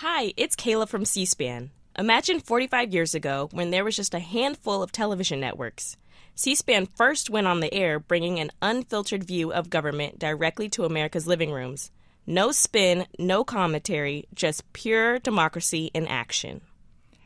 Hi, it's Kayla from C SPAN. Imagine 45 years ago when there was just a handful of television networks. C SPAN first went on the air bringing an unfiltered view of government directly to America's living rooms. No spin, no commentary, just pure democracy in action.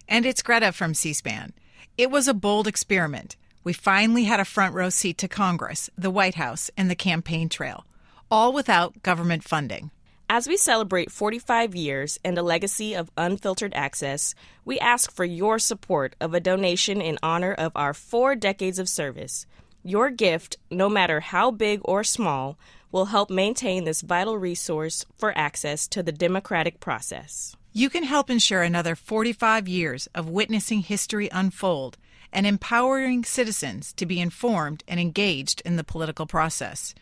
And it's Greta from C SPAN. It was a bold experiment. We finally had a front row seat to Congress, the White House, and the campaign trail, all without government funding. As we celebrate 45 years and a legacy of unfiltered access, we ask for your support of a donation in honor of our four decades of service. Your gift, no matter how big or small, will help maintain this vital resource for access to the democratic process. You can help ensure another 45 years of witnessing history unfold and empowering citizens to be informed and engaged in the political process.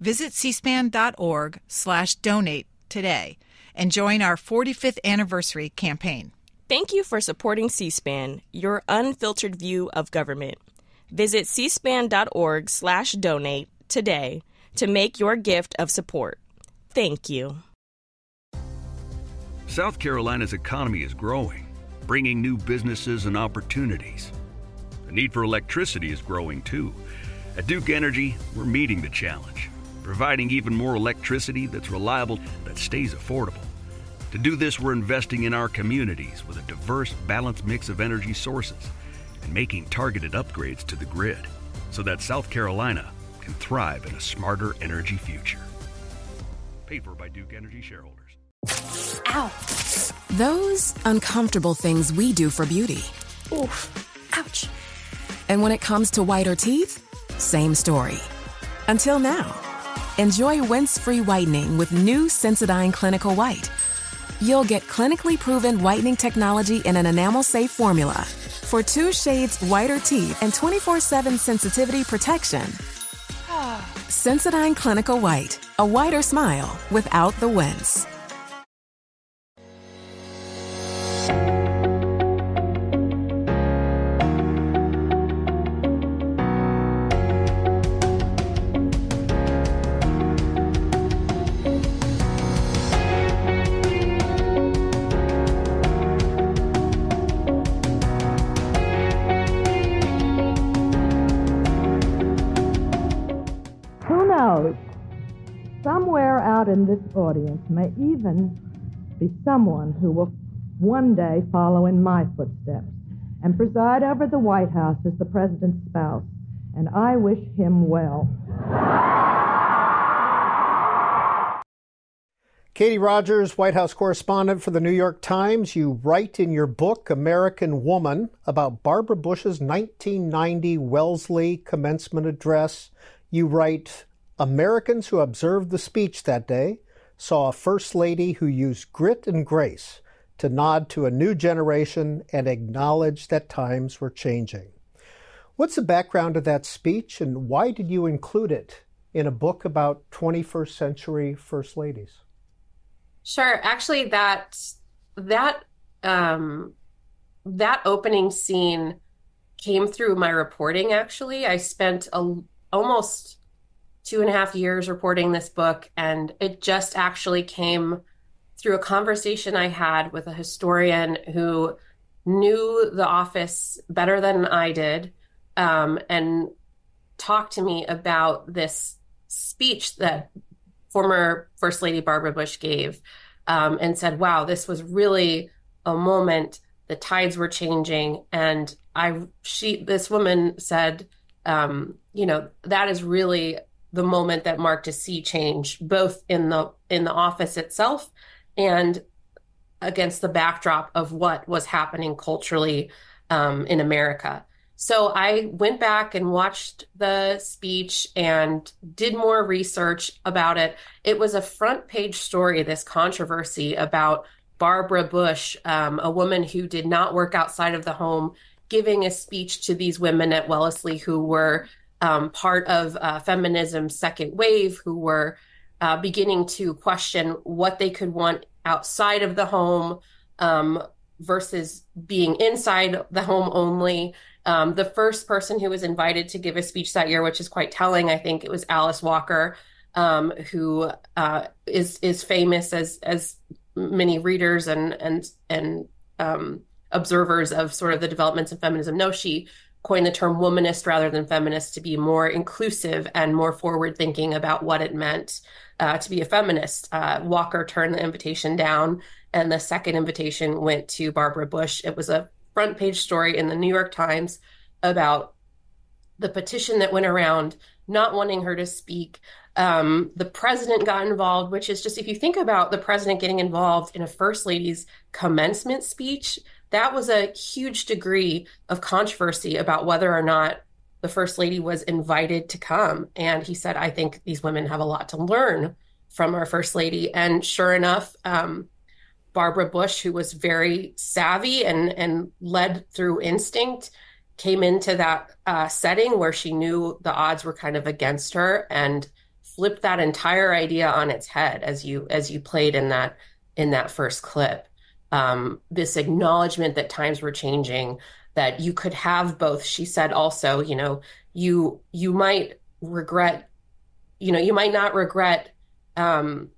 Visit cspan.org slash donate today and join our 45th anniversary campaign. Thank you for supporting C SPAN, your unfiltered view of government. Visit cspan.org slash donate today to make your gift of support. Thank you. South Carolina's economy is growing, bringing new businesses and opportunities. The need for electricity is growing too. At Duke Energy, we're meeting the challenge providing even more electricity that's reliable, that stays affordable. To do this, we're investing in our communities with a diverse, balanced mix of energy sources and making targeted upgrades to the grid so that South Carolina can thrive in a smarter energy future. Paid for by Duke Energy shareholders. Ow. Those uncomfortable things we do for beauty. Oof. Ouch. And when it comes to whiter teeth, same story. Until now. Enjoy rinse-free whitening with new Sensodyne Clinical White. You'll get clinically proven whitening technology in an enamel-safe formula for two shades whiter teeth and 24-7 sensitivity protection. Ah. Sensodyne Clinical White, a whiter smile without the wince. Audience may even be someone who will one day follow in my footsteps and preside over the White House as the president's spouse. And I wish him well. Katie Rogers, White House correspondent for the New York Times. You write in your book, American Woman, about Barbara Bush's 1990 Wellesley commencement address. You write, Americans who observed the speech that day saw a First Lady who used grit and grace to nod to a new generation and acknowledge that times were changing. What's the background of that speech, and why did you include it in a book about 21st century First Ladies? Sure. Actually, that that um, that opening scene came through my reporting. Actually, I spent a, almost two and a half years reporting this book, and it just actually came through a conversation I had with a historian who knew the office better than I did, um, and talked to me about this speech that former First Lady Barbara Bush gave um, and said, wow, this was really a moment. The tides were changing. And I, she, this woman said, um, you know, that is really the moment that marked a sea change, both in the in the office itself and against the backdrop of what was happening culturally um, in America. So I went back and watched the speech and did more research about it. It was a front page story, this controversy about Barbara Bush, um, a woman who did not work outside of the home, giving a speech to these women at Wellesley who were um, part of uh, feminism's second wave, who were uh, beginning to question what they could want outside of the home um, versus being inside the home only. Um, the first person who was invited to give a speech that year, which is quite telling, I think it was Alice Walker, um, who uh, is is famous as as many readers and and and um, observers of sort of the developments in feminism know she coined the term womanist rather than feminist to be more inclusive and more forward thinking about what it meant uh, to be a feminist. Uh, Walker turned the invitation down, and the second invitation went to Barbara Bush. It was a front page story in the New York Times about the petition that went around not wanting her to speak. Um, the president got involved, which is just if you think about the president getting involved in a first lady's commencement speech, that was a huge degree of controversy about whether or not the first lady was invited to come. And he said, I think these women have a lot to learn from our first lady. And sure enough, um, Barbara Bush, who was very savvy and, and led through instinct, came into that uh, setting where she knew the odds were kind of against her and flipped that entire idea on its head as you as you played in that in that first clip um, this acknowledgement that times were changing that you could have both. She said also you know you you might regret you know you might not regret um,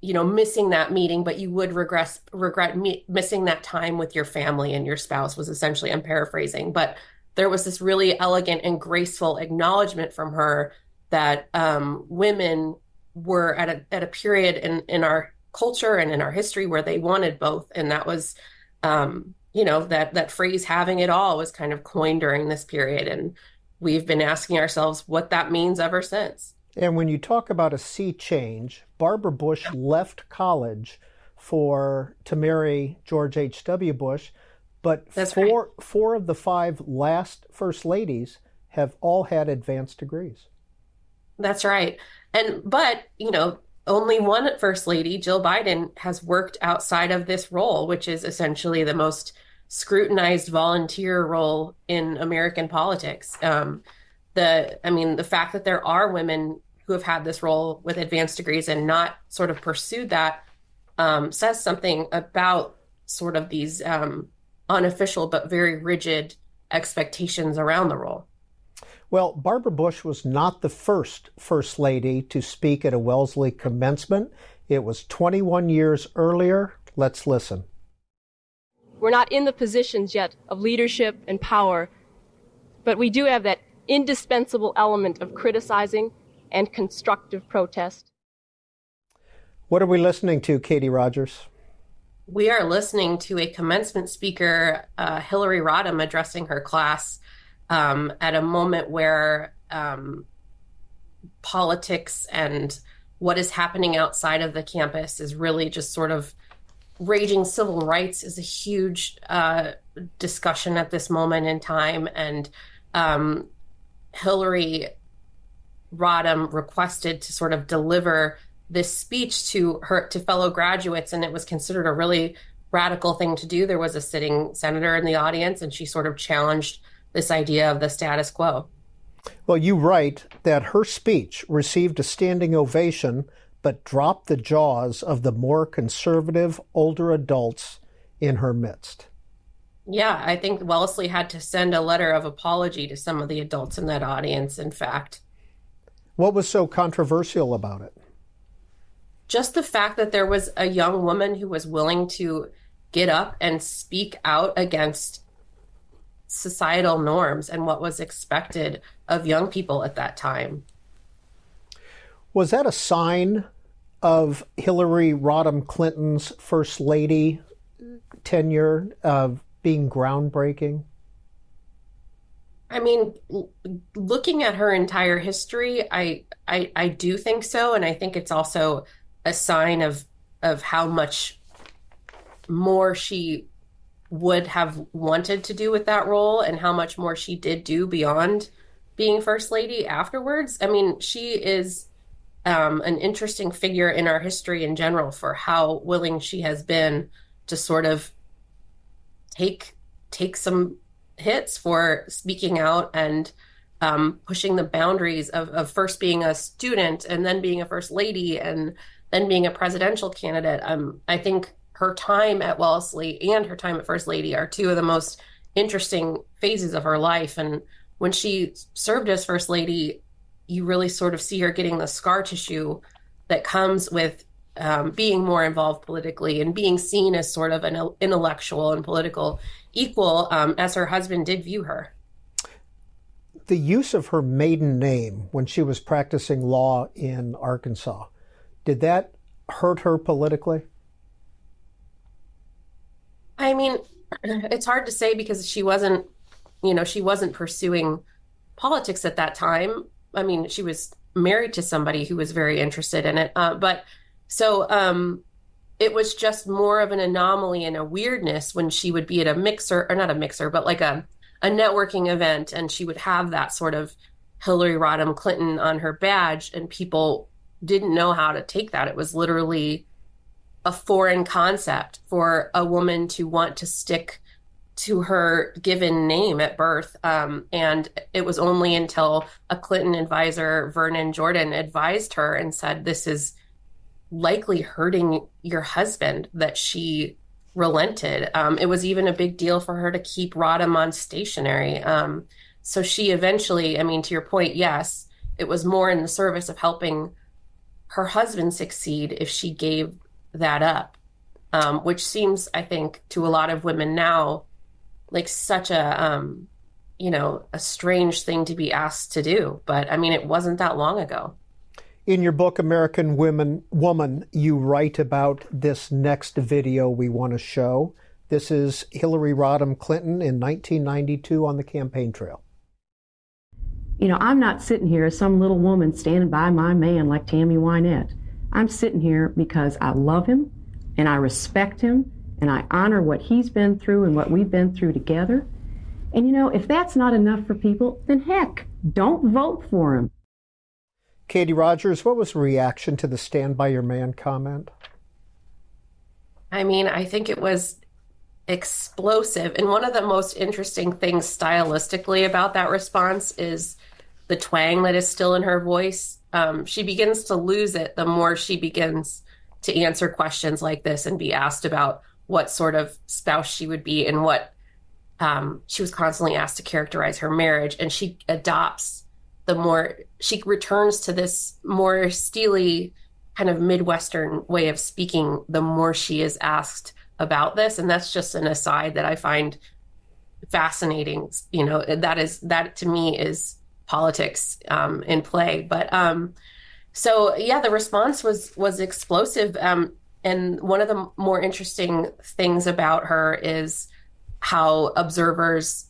you know missing that meeting but you would regret regret me- missing that time with your family and your spouse was essentially i'm paraphrasing but there was this really elegant and graceful acknowledgement from her that um, women were at a at a period in in our culture and in our history where they wanted both and that was um, you know that that phrase having it all was kind of coined during this period and we've been asking ourselves what that means ever since and when you talk about a sea change, Barbara Bush left college for to marry George H.W. Bush, but That's four right. four of the five last first ladies have all had advanced degrees. That's right. And but, you know, only one first lady, Jill Biden, has worked outside of this role, which is essentially the most scrutinized volunteer role in American politics. Um, the, I mean, the fact that there are women who have had this role with advanced degrees and not sort of pursued that um, says something about sort of these um, unofficial but very rigid expectations around the role. Well, Barbara Bush was not the first First Lady to speak at a Wellesley commencement. It was 21 years earlier. Let's listen. We're not in the positions yet of leadership and power, but we do have that indispensable element of criticizing and constructive protest. What are we listening to, Katie Rogers? We are listening to a commencement speaker, uh, Hillary Rodham, addressing her class um, at a moment where um, politics and what is happening outside of the campus is really just sort of raging civil rights is a huge uh, discussion at this moment in time. And um, Hillary Rodham requested to sort of deliver this speech to her to fellow graduates, and it was considered a really radical thing to do. There was a sitting senator in the audience, and she sort of challenged this idea of the status quo. Well, you write that her speech received a standing ovation, but dropped the jaws of the more conservative older adults in her midst. Yeah, I think Wellesley had to send a letter of apology to some of the adults in that audience, in fact. What was so controversial about it? Just the fact that there was a young woman who was willing to get up and speak out against societal norms and what was expected of young people at that time. Was that a sign of Hillary Rodham Clinton's first lady tenure of being groundbreaking? I mean, looking at her entire history, I, I I do think so, and I think it's also a sign of of how much more she would have wanted to do with that role, and how much more she did do beyond being first lady afterwards. I mean, she is um, an interesting figure in our history in general for how willing she has been to sort of take take some hits for speaking out and um, pushing the boundaries of, of first being a student and then being a first lady and then being a presidential candidate. Um, I think her time at Wellesley and her time at First Lady are two of the most interesting phases of her life. And when she served as First Lady, you really sort of see her getting the scar tissue that comes with um, being more involved politically and being seen as sort of an intellectual and political equal, um, as her husband did view her. The use of her maiden name when she was practicing law in Arkansas, did that hurt her politically? I mean, it's hard to say because she wasn't, you know, she wasn't pursuing politics at that time. I mean, she was married to somebody who was very interested in it. Uh, but so um, it was just more of an anomaly and a weirdness when she would be at a mixer, or not a mixer, but like a, a networking event, and she would have that sort of Hillary Rodham Clinton on her badge, and people didn't know how to take that. It was literally a foreign concept for a woman to want to stick to her given name at birth. Um, and it was only until a Clinton advisor, Vernon Jordan, advised her and said, This is likely hurting your husband, that she relented. Um, it was even a big deal for her to keep Rodham on stationery. Um, so she eventually, I mean, to your point, yes, it was more in the service of helping her husband succeed if she gave that up, um, which seems, I think, to a lot of women now like such a um you know a strange thing to be asked to do. But i mean it wasn't that long ago. In your book american women woman you write about this next video we want to show. This is hillary rodham clinton in 1992 on the campaign trail. You know i'm not sitting here as some little woman standing by my man like tammy wynette i'm sitting here because i love him and i respect him and I honor what he's been through and what we've been through together. And you know, if that's not enough for people, then heck, don't vote for him. Katie Rogers, what was the reaction to the stand by your man comment? I mean, I think it was explosive. And one of the most interesting things stylistically about that response is the twang that is still in her voice. Um, she begins to lose it the more she begins to answer questions like this and be asked about what sort of spouse she would be and what um, she was constantly asked to characterize her marriage. And she adopts the more she returns to this more steely kind of midwestern way of speaking the more she is asked about this. And that's just an aside that i find fascinating you know that is that to me is politics um, in play but um, so yeah the response was was explosive um, and one of the more interesting things about her is how observers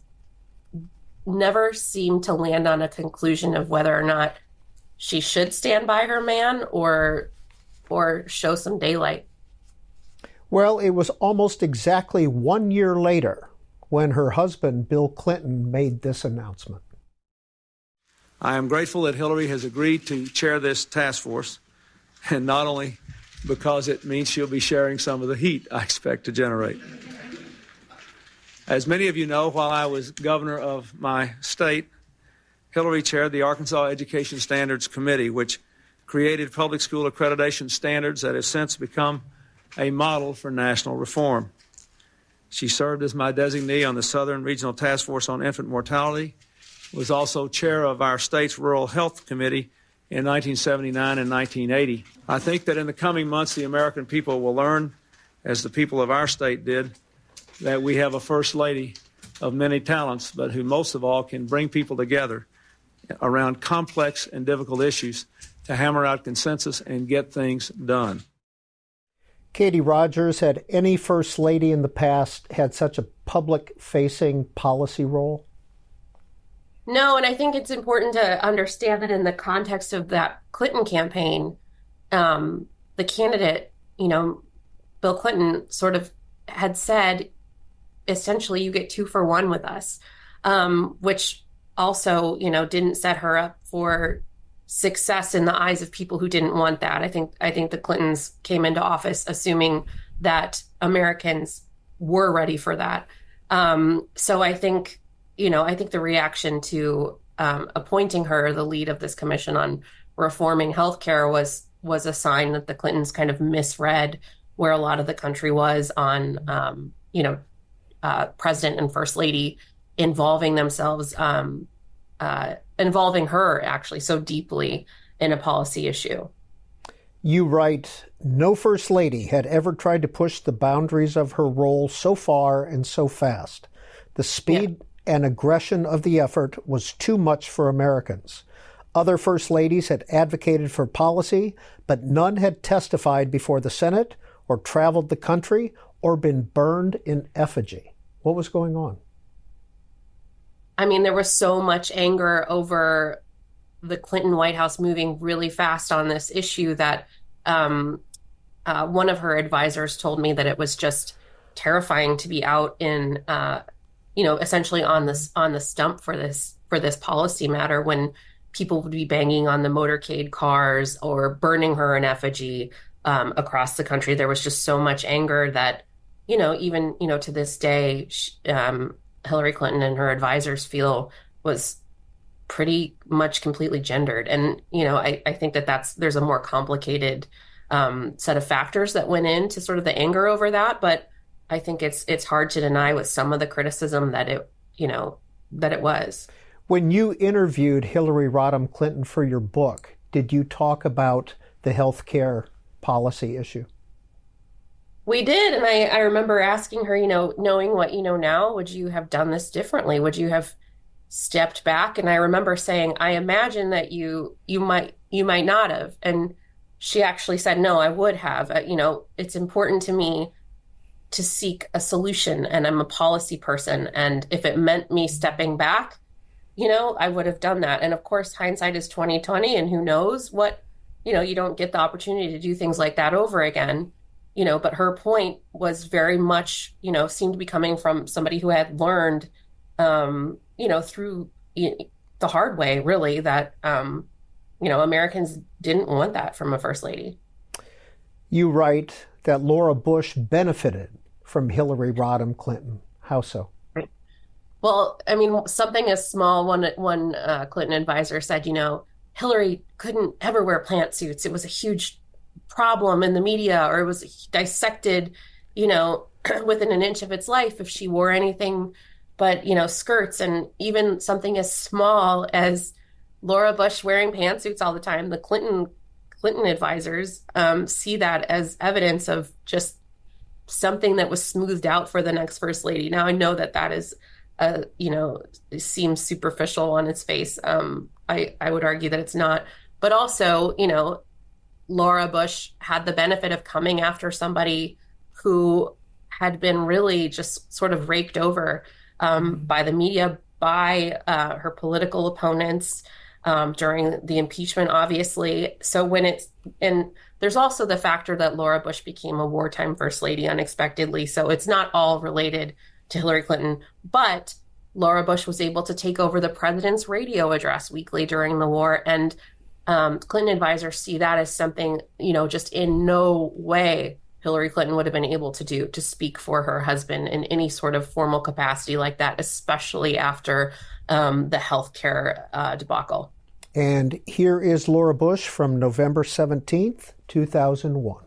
never seem to land on a conclusion of whether or not she should stand by her man or or show some daylight. Well, it was almost exactly one year later when her husband, Bill Clinton, made this announcement. I am grateful that Hillary has agreed to chair this task force, and not only because it means she'll be sharing some of the heat I expect to generate. As many of you know, while I was governor of my state, Hillary chaired the Arkansas Education Standards Committee, which created public school accreditation standards that have since become a model for national reform. She served as my designee on the Southern Regional Task Force on Infant Mortality, was also chair of our state's Rural Health Committee in 1979 and 1980. I think that in the coming months, the American people will learn, as the people of our state did, that we have a First Lady of many talents, but who most of all can bring people together around complex and difficult issues to hammer out consensus and get things done. Katie Rogers, had any First Lady in the past had such a public facing policy role? No, and I think it's important to understand that in the context of that Clinton campaign, um, the candidate, you know, Bill Clinton sort of had said, essentially, you get two for one with us, um, which also, you know, didn't set her up for success in the eyes of people who didn't want that. I think I think the Clintons came into office assuming that Americans were ready for that. Um, so I think you know, I think the reaction to um, appointing her the lead of this commission on reforming healthcare was was a sign that the Clintons kind of misread where a lot of the country was on, um, you know, uh, president and first lady involving themselves, um, uh, involving her actually so deeply in a policy issue. You write, no First Lady had ever tried to push the boundaries of her role so far and so fast. The speed yeah. And aggression of the effort was too much for Americans. Other First Ladies had advocated for policy, but none had testified before the Senate or traveled the country or been burned in effigy. What was going on? I mean, there was so much anger over the Clinton White House moving really fast on this issue that um, uh, one of her advisors told me that it was just terrifying to be out in, uh, you know, essentially on this on the stump for this for this policy matter when people would be banging on the motorcade cars or burning her in effigy um, across the country. There was just so much anger that, you know, even you know to this day, she, um, Hillary Clinton and her advisors feel was pretty much completely gendered. And, you know, I, I think that that's, there's a more complicated um, set of factors that went into sort of the anger over that. But I think it's, it's hard to deny with some of the criticism that it, you know, that it was. When you interviewed Hillary Rodham Clinton for your book, did you talk about the health care policy issue? We did. And I, I remember asking her, you know, knowing what you know now, would you have done this differently? Would you have stepped back? And I remember saying, I imagine that you you might you might not have. And she actually said, no, I would have. Uh, you know, it's important to me to seek a solution and I'm a policy person. And if it meant me stepping back, you know, I would have done that. And of course, hindsight is 2020 and who knows what, you know, you don't get the opportunity to do things like that over again you know, but her point was very much, you know, seemed to be coming from somebody who had learned, um, you know, through the hard way, really, that, um, you know, Americans didn't want that from a first lady. You write that Laura Bush benefited from Hillary Rodham Clinton. How so? Well, I mean, something as small. One one uh, Clinton advisor said, you know, Hillary couldn't ever wear pantsuits. It was a huge problem in the media or it was dissected, you know, within an inch of its life if she wore anything but, you know, skirts and even something as small as Laura Bush wearing pantsuits all the time. The Clinton Clinton advisors um, see that as evidence of just something that was smoothed out for the next first lady. Now I know that that is, uh, you know, seems superficial on its face. Um, I I would argue that it's not, but also, you know, Laura Bush had the benefit of coming after somebody who had been really just sort of raked over um, mm-hmm. by the media, by uh, her political opponents um, during the impeachment, obviously. So when it's, and there's also the factor that Laura Bush became a wartime first lady unexpectedly. So it's not all related to Hillary Clinton, but Laura Bush was able to take over the president's radio address weekly during the war and um, Clinton advisors see that as something, you know, just in no way Hillary Clinton would have been able to do to speak for her husband in any sort of formal capacity like that, especially after um, the healthcare uh, debacle. And here is Laura Bush from November 17th, 2001.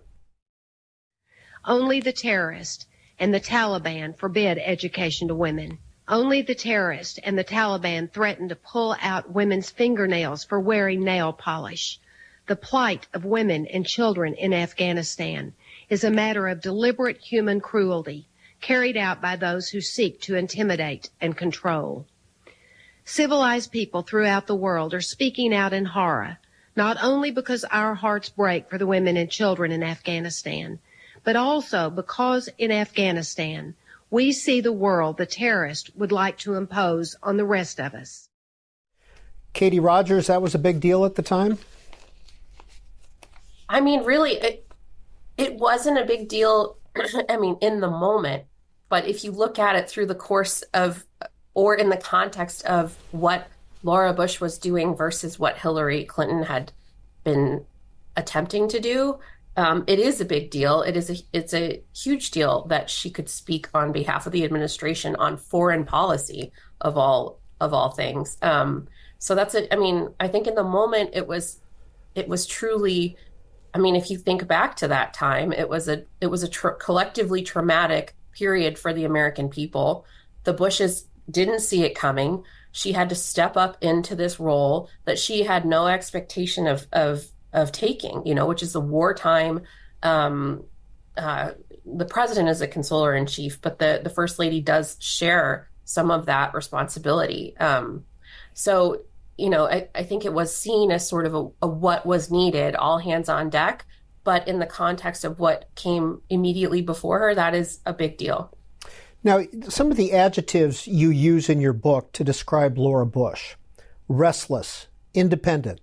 Only the terrorist and the Taliban forbid education to women. Only the terrorists and the Taliban threaten to pull out women's fingernails for wearing nail polish. The plight of women and children in Afghanistan is a matter of deliberate human cruelty carried out by those who seek to intimidate and control. Civilized people throughout the world are speaking out in horror, not only because our hearts break for the women and children in Afghanistan, but also because in Afghanistan, we see the world the terrorist would like to impose on the rest of us. Katie Rogers, that was a big deal at the time? I mean, really, it, it wasn't a big deal, I mean, in the moment. But if you look at it through the course of, or in the context of what Laura Bush was doing versus what Hillary Clinton had been attempting to do, um, it is a big deal. It is a it's a huge deal that she could speak on behalf of the administration on foreign policy of all of all things. Um, so that's it. I mean, I think in the moment it was it was truly. I mean, if you think back to that time, it was a it was a collectively traumatic period for the American people. The Bushes didn't see it coming. She had to step up into this role that she had no expectation of of of taking, you know, which is the wartime. Um, uh, the president is a consoler in chief, but the the first lady does share some of that responsibility. Um, so, you know, I, I, think it was seen as sort of a, a what was needed, all hands on deck. But in the context of what came immediately before her, that is a big deal. Now, some of the adjectives you use in your book to describe Laura Bush restless, independent,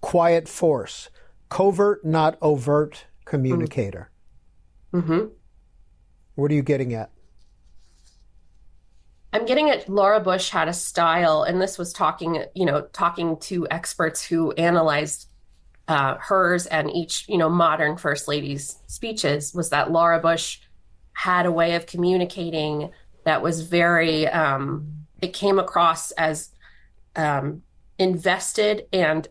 quiet force, covert, not overt communicator. Mm-hmm. What are you getting at? I'm getting at Laura Bush had a style, and this was talking, you know, talking to experts who analyzed uh, hers and each, you know, modern first lady's speeches. Was that Laura Bush had a way of communicating that was very, um, it came across as um, invested and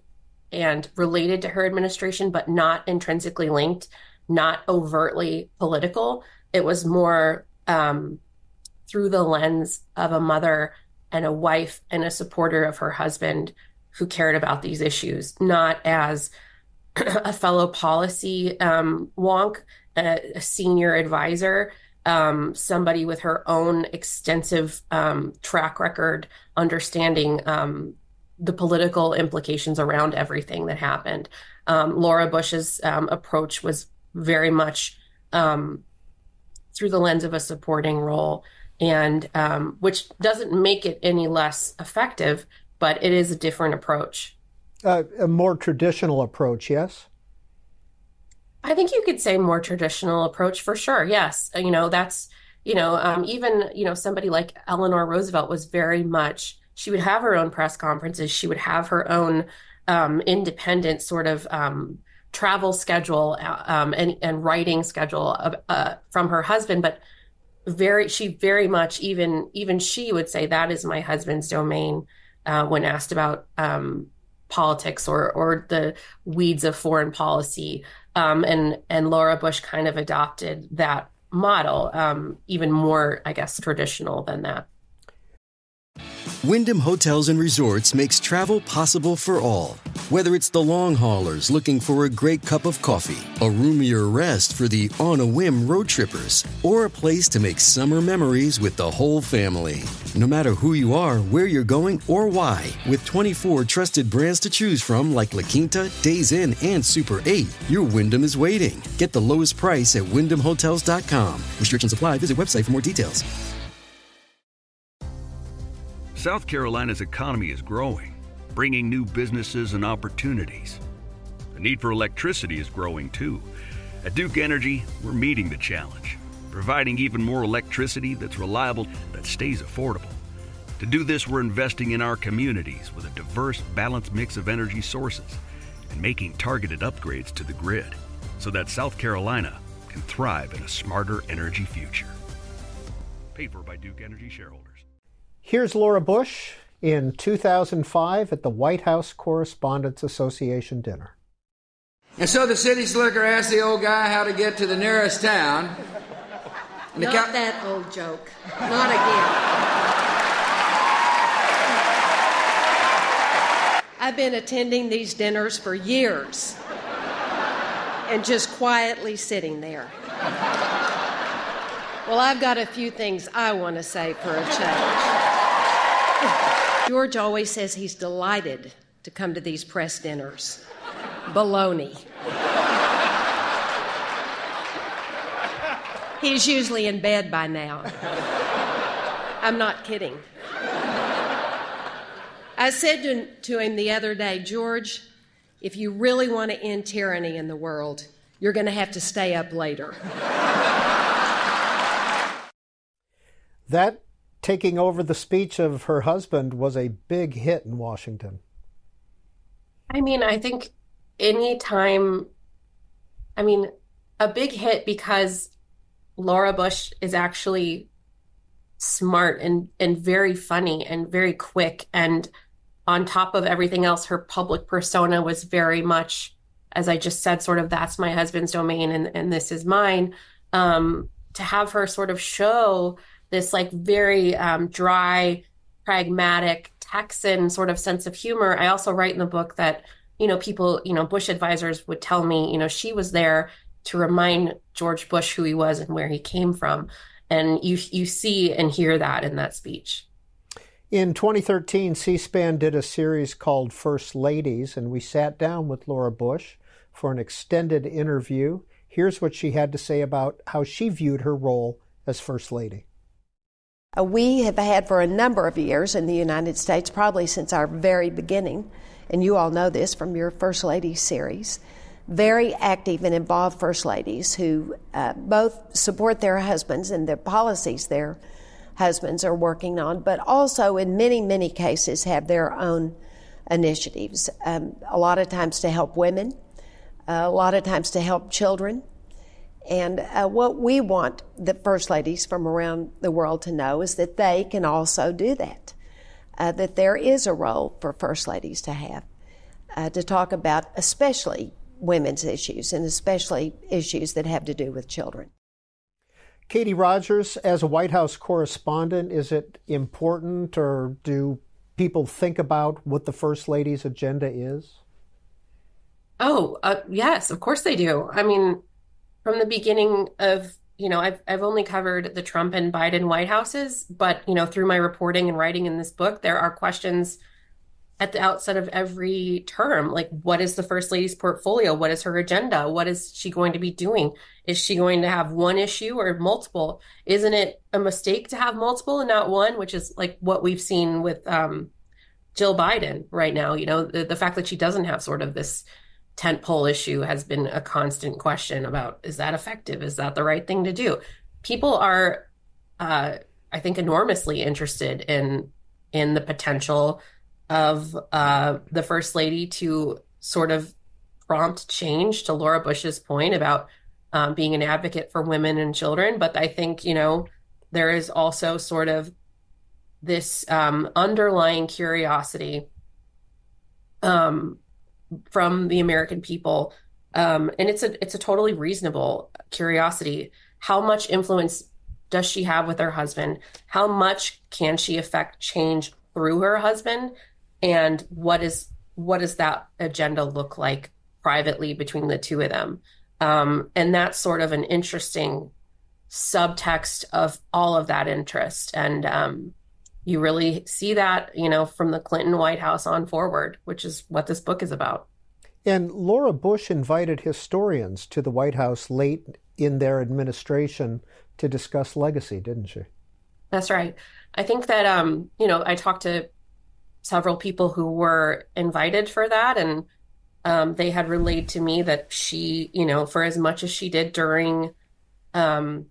and related to her administration, but not intrinsically linked, not overtly political. It was more um, through the lens of a mother and a wife and a supporter of her husband who cared about these issues, not as a fellow policy um, wonk, a, a, senior advisor, um, somebody with her own extensive um, track record, understanding um, the political implications around everything that happened. Um, Laura Bush's um, approach was very much through the lens of a supporting role and which doesn't make it any less effective, but it is a different approach. Uh, a more traditional approach, yes. I think you could say more traditional approach for sure. Yes, you know that's you know um, even you know somebody like Eleanor Roosevelt was very much she would have her own press conferences. She would have her own um, independent sort of um, travel schedule um, and and writing schedule of, uh, from her husband, but very she very much even even she would say that is my husband's domain uh, when asked about um, politics or or the weeds of foreign policy um, and and Laura Bush kind of adopted that model um, even more I guess traditional than that. Wyndham Hotels and Resorts makes travel possible for all. Whether it's the long haulers looking for a great cup of coffee, a roomier rest for the on a whim road trippers, or a place to make summer memories with the whole family. No matter who you are, where you're going, or why, with 24 trusted brands to choose from like La Quinta, Days Inn, and Super 8, your Wyndham is waiting. Get the lowest price at wyndhamhotels.com. Restrictions apply. Visit website for more details. South Carolina's economy is growing, bringing new businesses and opportunities. The need for electricity is growing too. At Duke Energy, we're meeting the challenge, providing even more electricity that's reliable, that stays affordable. To do this, we're investing in our communities with a diverse, balanced mix of energy sources and making targeted upgrades to the grid so that South Carolina can thrive in a smarter energy future. For by Duke Energy shareholders. Here's Laura Bush in 2005 at the White House Correspondents Association dinner. And so the city slicker asked the old guy how to get to the nearest town. And Not ca- that old joke. Not again. I've been attending these dinners for years and just quietly sitting there. Well, I've got a few things I want to say for a change. George always says he's delighted to come to these press dinners. Baloney. He's usually in bed by now. I'm not kidding. I said to, to him the other day, George, if you really want to end tyranny in the world, you're going to have to stay up later. That taking over the speech of her husband was a big hit in Washington. I mean, I think anytime, I mean, a big hit because Laura Bush is actually smart and, and very funny and very quick. And on top of everything else, her public persona was very much, as I just said, sort of that's my husband's domain and, and this is mine. Um, to have her sort of show this like very um, dry, pragmatic Texan sort of sense of humor. I also write in the book that you know, people, you know, Bush advisors would tell me, you know, she was there to remind George Bush who he was and where he came from. And you you see and hear that in that speech. In 2013, C SPAN did a series called First Ladies, and we sat down with Laura Bush for an extended interview. Here's what she had to say about how she viewed her role as First Lady. Uh, we have had for a number of years in the United States, probably since our very beginning, and you all know this from your First Lady series, very active and involved First Ladies who uh, both support their husbands and the policies their husbands are working on, but also in many, many cases have their own initiatives. Um, a lot of times to help women, a lot of times to help children. And uh, what we want the First Ladies from around the world to know is that they can also do that, uh, that there is a role for First Ladies to have, uh, to talk about especially women's issues and especially issues that have to do with children. Katie Rogers, as a White House correspondent, is it important or do people think about what the First Lady's agenda is? Oh, uh, yes, of course they do. I mean, from the beginning of you know I've I've only covered the Trump and Biden White Houses, but you know through my reporting and writing in this book, there are questions at the outset of every term. Like what is the first lady's portfolio? What is her agenda? What is she going to be doing? Is she going to have one issue or multiple? Isn't it a mistake to have multiple and not one which is like what we've seen with um, jill biden right now? You know the, the fact that she doesn't have sort of this tentpole issue has been a constant question about is that effective? Is that the right thing to do? People are, uh, I think, enormously interested in in the potential of uh, the first lady to sort of prompt change. To Laura Bush's point about um, being an advocate for women and children, but I think you know there is also sort of this um, underlying curiosity um, from the American people. Um, and it's a it's a totally reasonable curiosity. How much influence does she have with her husband? How much can she affect change through her husband? And what is what does that agenda look like privately between the two of them? Um, and that's sort of an interesting subtext of all of that interest. And um, you really see that, you know, from the Clinton White House on forward, which is what this book is about. And Laura Bush invited historians to the White House late in their administration to discuss legacy, didn't she? That's right. I think that um, you know, I talked to several people who were invited for that and um, they had relayed to me that she, you know, for as much as she did during um,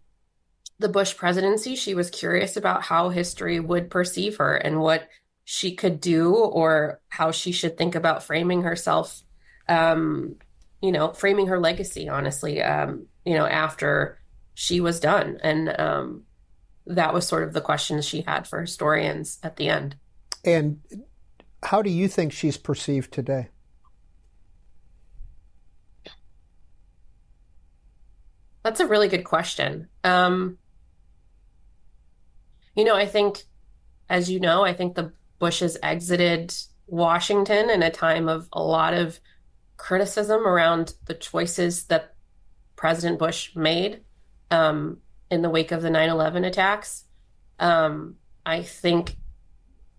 the Bush presidency, she was curious about how history would perceive her and what she could do or how she should think about framing herself, um, you know, framing her legacy, honestly, um, you know, after she was done. And um, that was sort of the questions she had for historians at the end. And how do you think she's perceived today? That's a really good question. Um, you know, I think, as you know, I think the Bushes exited Washington in a time of a lot of criticism around the choices that President Bush made um, in the wake of the 9 11 attacks. Um, I think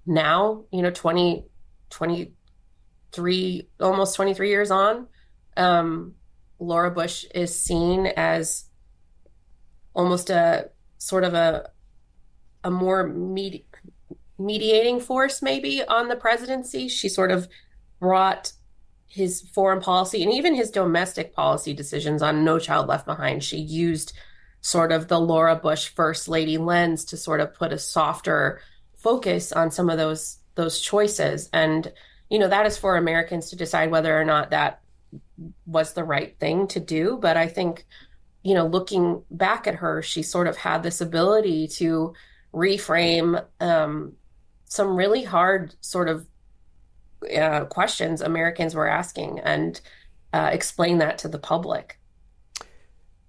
now, you know, 20, 23, almost 23 years on, um, Laura Bush is seen as almost a sort of a a more medi- mediating force maybe on the presidency. She sort of brought his foreign policy and even his domestic policy decisions on No Child Left Behind. She used sort of the Laura Bush first lady lens to sort of put a softer focus on some of those those choices and you know that is for Americans to decide whether or not that was the right thing to do but I think you know looking back at her she sort of had this ability to reframe um, some really hard sort of uh, questions Americans were asking and uh, explain that to the public.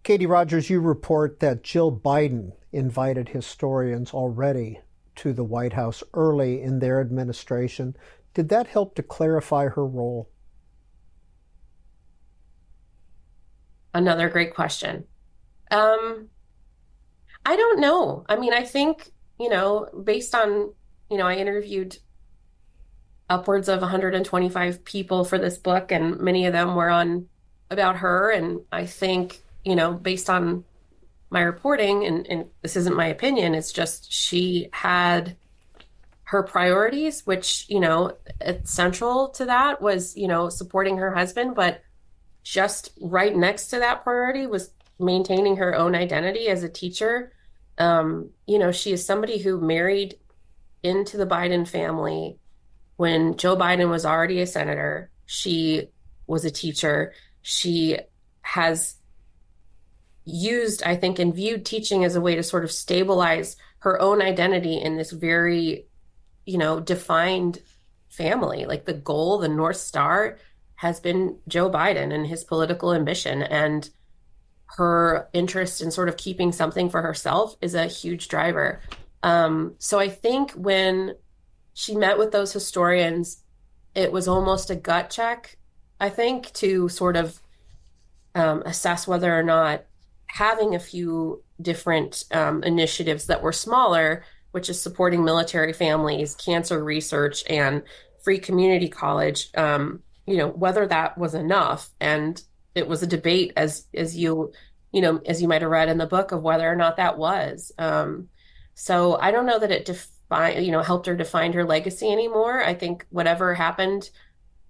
Katie Rogers, you report that Jill Biden invited historians already to the White House early in their administration. Did that help to clarify her role? Another great question. Um, I don't know. I mean, I think, you know, based on, you know, I interviewed upwards of 125 people for this book, and many of them were on about her. And I think, you know, based on my reporting, and, and this isn't my opinion, it's just she had her priorities, which, you know, central to that was, you know, supporting her husband, but just right next to that priority was maintaining her own identity as a teacher. Um, you know, she is somebody who married into the Biden family when Joe Biden was already a senator. She was a teacher. She has used, I think, and viewed teaching as a way to sort of stabilize her own identity in this very, you know, defined family. Like the goal, the North Star has been Joe Biden and his political ambition. And her interest in sort of keeping something for herself is a huge driver. Um, so I think when she met with those historians, it was almost a gut check, I think, to sort of um, assess whether or not having a few different um, initiatives that were smaller, which is supporting military families, cancer research, and free community college, um, you know, whether that was enough. And it was a debate as as you you know as you might have read in the book of whether or not that was. Um, so i don't know that it defined you know helped her define her legacy anymore. I think whatever happened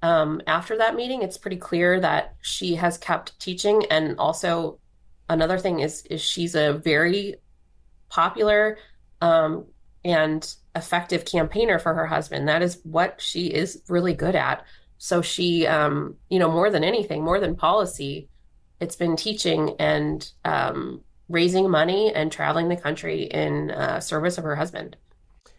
um, after that meeting it's pretty clear that she has kept teaching. And also another thing is is she's a very popular um, and effective campaigner for her husband. That is what she is really good at so she, um, you know, more than anything, more than policy, it's been teaching and um, raising money and traveling the country in uh, service of her husband.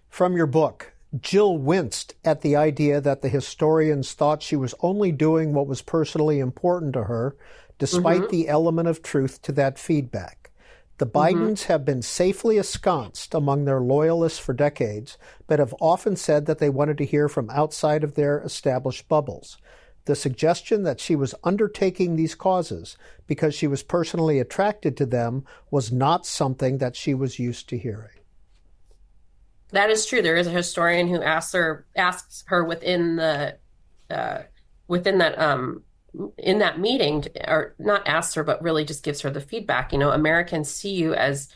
From your book, Jill winced at the idea that the historians thought she was only doing what was personally important to her, despite mm-hmm. the element of truth to that feedback. The mm-hmm. Bidens mm-hmm. have been safely ensconced among their loyalists for decades, but have often said that they wanted to hear from outside of their established bubbles. The suggestion that she was undertaking these causes because she was personally attracted to them was not something that she was used to hearing. That is true. There is a historian who asks her asks her within the uh, within that um, in that meeting or not asks her but really just gives her the feedback you know americans see you as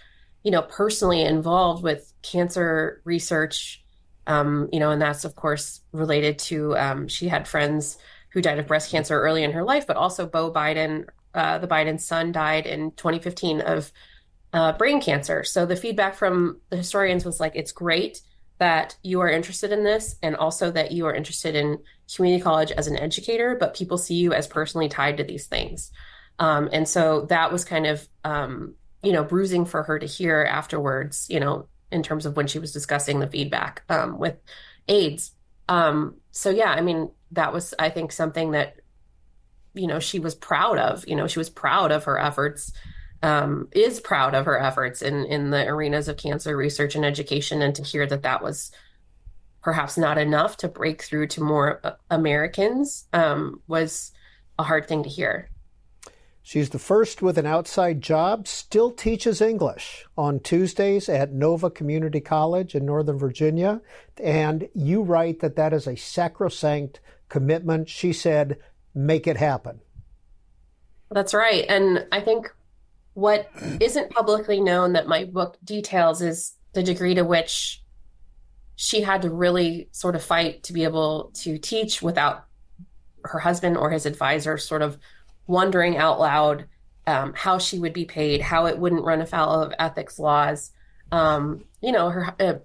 you know personally involved with cancer research um, you know and that's of course related to um, she had friends who died of breast cancer early in her life but also beau biden uh, the biden son died in 2015 of uh, brain cancer. So the feedback from the historians was like it's great that you are interested in this and also that you are interested in community college as an educator, but people see you as personally tied to these things. Um, and so that was kind of, um, you know, bruising for her to hear afterwards, you know, in terms of when she was discussing the feedback um, with aides. Um, so, yeah, I mean, that was, I think, something that, you know, she was proud of. You know, she was proud of her efforts um, is proud of her efforts in in the arenas of cancer research and education, and to hear that that was perhaps not enough to break through to more uh, Americans um, was a hard thing to hear. She's the first with an outside job, still teaches English on Tuesdays at Nova Community College in Northern Virginia. And you write that that is a sacrosanct commitment. She said, make it happen. That's right. And I think what isn't publicly known that my book details is the degree to which she had to really sort of fight to be able to teach without her husband or his advisor sort of wondering out loud um, how she would be paid, how it wouldn't run afoul of ethics laws. Um, you know, her uh,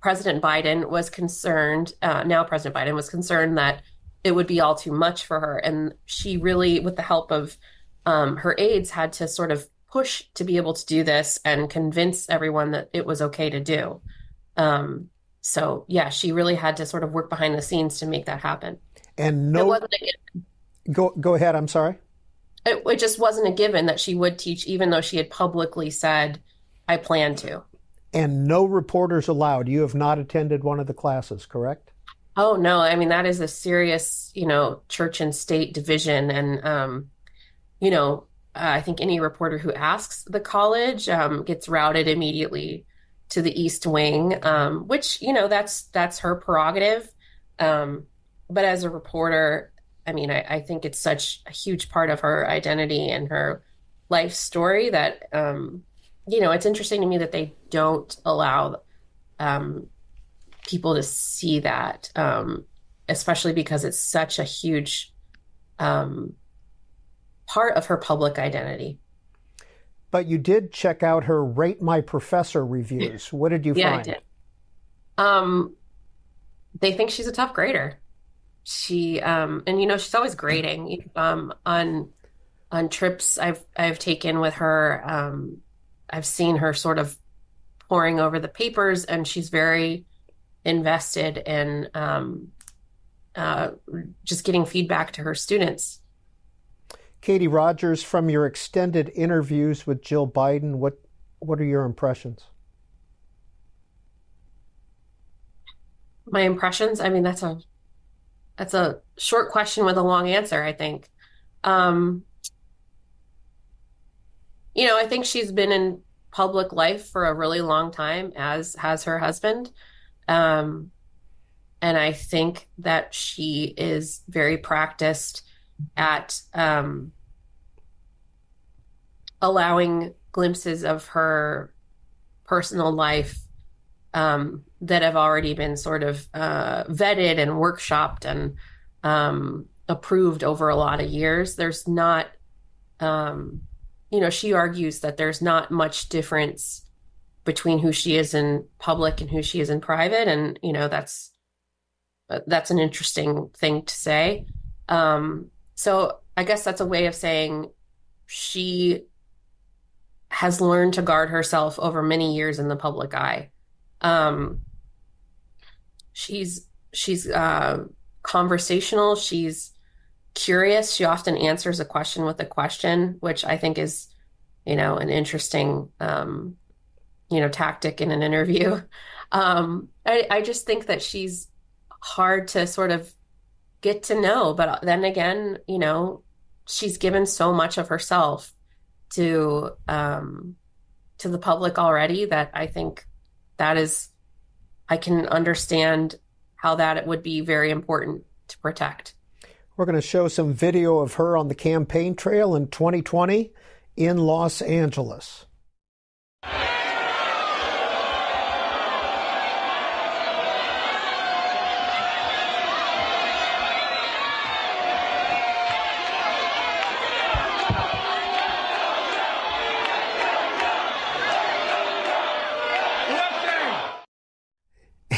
President Biden was concerned. Uh, now President Biden was concerned that it would be all too much for her, and she really, with the help of um, her aides, had to sort of push to be able to do this and convince everyone that it was okay to do. Um, so yeah, she really had to sort of work behind the scenes to make that happen. And no, go go ahead. I'm sorry. It, it just wasn't a given that she would teach, even though she had publicly said, "I plan to." And no reporters allowed. You have not attended one of the classes, correct? Oh no! I mean that is a serious, you know, church and state division, and um, you know, uh, I think any reporter who asks the college um, gets routed immediately to the East Wing, um, which you know that's that's her prerogative. Um, but as a reporter, I mean, I, I, think it's such a huge part of her identity and her life story that um, you know it's interesting to me that they don't allow um, people to see that, um, especially because it's such a huge um, part of her public identity. But you did check out her Rate My Professor reviews. What did you yeah, find? I did. Um, they think she's a tough grader. She um, and you know she's always grading um, on on trips I've I've taken with her. Um, I've seen her sort of poring over the papers, and she's very invested in um, uh, just getting feedback to her students. Katie Rogers, from your extended interviews with Jill Biden, what what are your impressions? My impressions. I mean, that's a that's a short question with a long answer. I think. Um, you know, I think she's been in public life for a really long time, as has her husband. Um, and I think that she is very practiced at um, allowing glimpses of her personal life um, that have already been sort of uh, vetted and workshopped and um, approved over a lot of years. There's not, um, you know, she argues that there's not much difference between who she is in public and who she is in private, and you know that's that's an interesting thing to say. Um, so I guess that's a way of saying she has learned to guard herself over many years in the public eye. Um, she's she's uh, conversational. She's curious. She often answers a question with a question, which I think is, you know, an interesting, um, you know, tactic in an interview. Um, I, I just think that she's hard to sort of get to know. But then again, you know, she's given so much of herself to um, to the public already that I think that is I can understand how that it would be very important to protect. We're going to show some video of her on the campaign trail in 2020 in Los Angeles.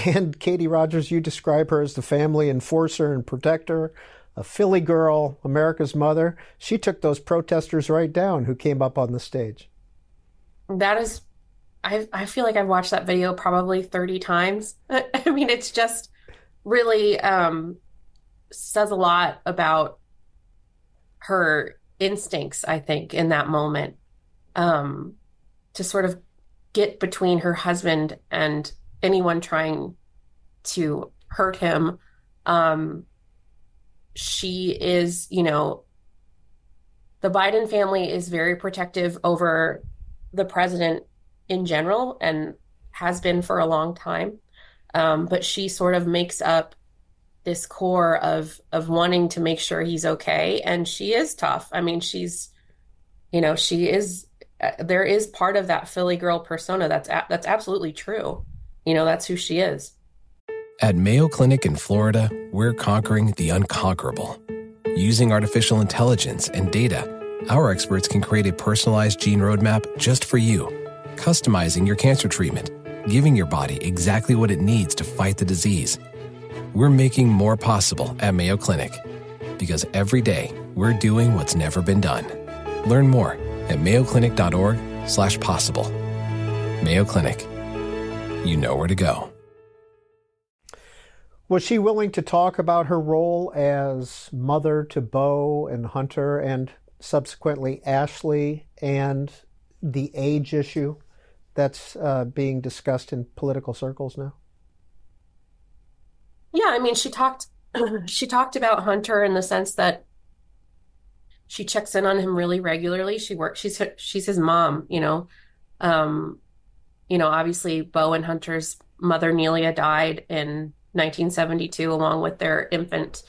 And Katie Rogers, you describe her as the family enforcer and protector, a Philly girl, America's mother. She took those protesters right down who came up on the stage. That is, I, I feel like I've watched that video probably 30 times. I mean, it's just really um, says a lot about her instincts, I think, in that moment um, to sort of get between her husband and anyone trying to hurt him. Um, she is, you know, the Biden family is very protective over the president in general and has been for a long time. Um, but she sort of makes up this core of of wanting to make sure he's okay, and she is tough. I mean, she's, you know, she is. Uh, there is part of that Philly girl persona that's a- that's absolutely true you know, that's who she is. At Mayo Clinic in Florida, we're conquering the unconquerable. Using artificial intelligence and data, our experts can create a personalized gene roadmap just for you, customizing your cancer treatment, giving your body exactly what it needs to fight the disease. We're making more possible at Mayo Clinic because every day we're doing what's never been done. Learn more at mayoclinic.org/possible. Mayo Clinic you know where to go. Was she willing to talk about her role as mother to Beau and Hunter and subsequently Ashley and the age issue that's uh, being discussed in political circles now? Yeah, I mean, she talked she talked about Hunter in the sense that she checks in on him really regularly. She works. She's she's his mom. You know, um, you know. Obviously, Beau and Hunter's mother Neilia died in 1972, along with their infant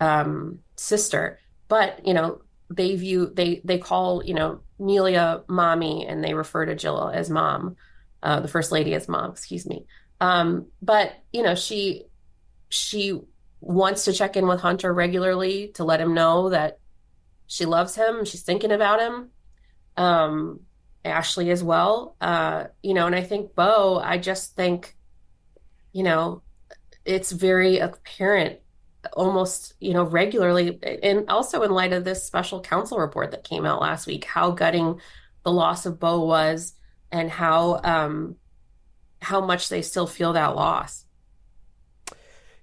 um, sister. But you know, they view they they call you know Neilia mommy, and they refer to Jill as mom, uh, the first lady as mom. Excuse me. Um, but you know, she she wants to check in with Hunter regularly to let him know that she loves him. She's thinking about him. Um, Ashley as well. Uh, you know, and I think Beau, I just think, you know, it's very apparent almost, you know, regularly. And also in light of this special counsel report that came out last week, how gutting the loss of Beau was and how, um, how much they still feel that loss.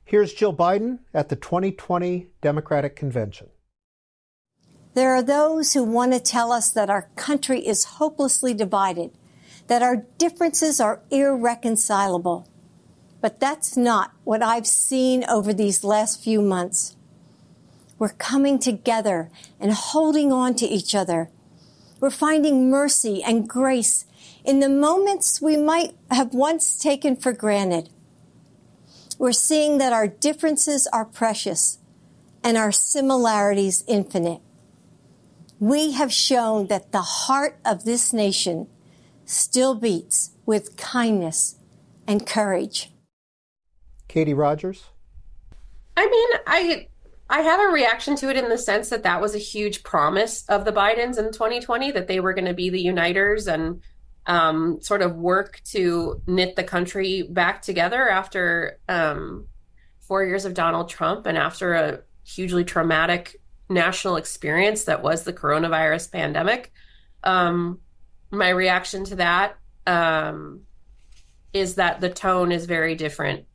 Here's Jill Biden at the 2020 Democratic Convention. There are those who want to tell us that our country is hopelessly divided, that our differences are irreconcilable. But that's not what I've seen over these last few months. We're coming together and holding on to each other. We're finding mercy and grace in the moments we might have once taken for granted. We're seeing that our differences are precious and our similarities infinite we have shown that the heart of this nation still beats with kindness and courage. Katie Rogers? I mean, I I have a reaction to it in the sense that that was a huge promise of the Bidens in 2020 that they were going to be the uniters and um, sort of work to knit the country back together after um, four years of Donald Trump and after a hugely traumatic national experience that was the coronavirus pandemic. Um, my reaction to that um, is that the tone is very different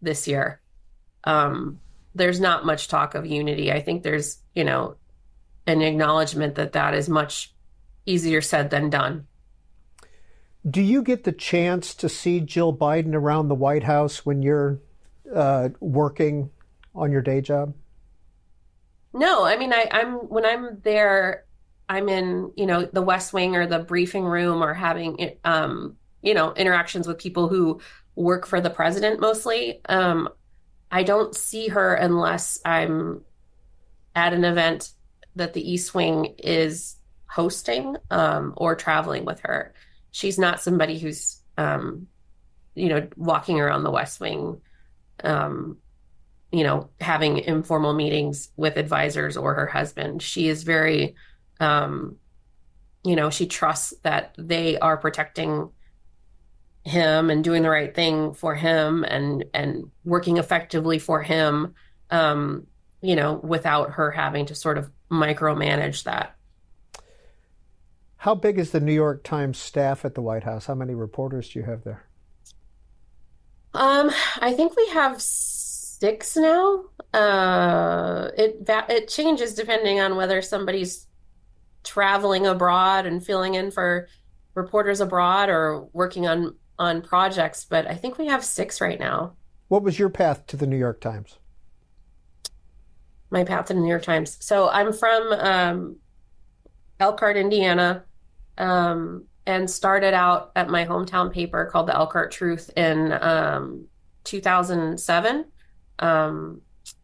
this year. Um, there's not much talk of unity. I think there's, you know, an acknowledgement that that is much easier said than done. Do you get the chance to see Jill Biden around the White House when you're uh, working on your day job? No, I mean, I, I'm when I'm there, I'm in, you know, the West Wing or the briefing room or having, um, you know, interactions with people who work for the president mostly. Um, I don't see her unless I'm at an event that the East Wing is hosting um, or traveling with her. She's not somebody who's, um, you know, walking around the West Wing um, you know, having informal meetings with advisors or her husband. She is very, um, you know, she trusts that they are protecting him and doing the right thing for him and and working effectively for him um you know without her having to sort of micromanage that. How big is the new york times staff at the white house? How many reporters do you have there? Um i think we have six now. Uh, it it changes depending on whether somebody's traveling abroad and filling in for reporters abroad or working on on projects. But I think we have six right now. What was your path to the New York Times? My path to the New York Times. So I'm from um, Elkhart, Indiana, um, and started out at my hometown paper called the Elkhart Truth in um, 2007. Um,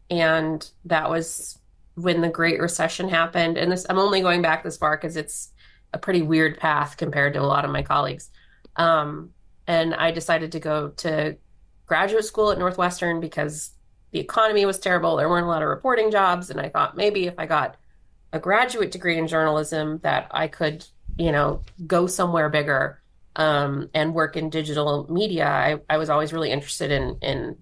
and that was when the Great Recession happened. And this, I'm only going back this far because it's a pretty weird path compared to a lot of my colleagues. Um, and I decided to go to graduate school at Northwestern because the economy was terrible. There weren't a lot of reporting jobs. And I thought maybe if I got a graduate degree in journalism, that I could, you know, go somewhere bigger um, and work in digital media. I, I was always really interested in in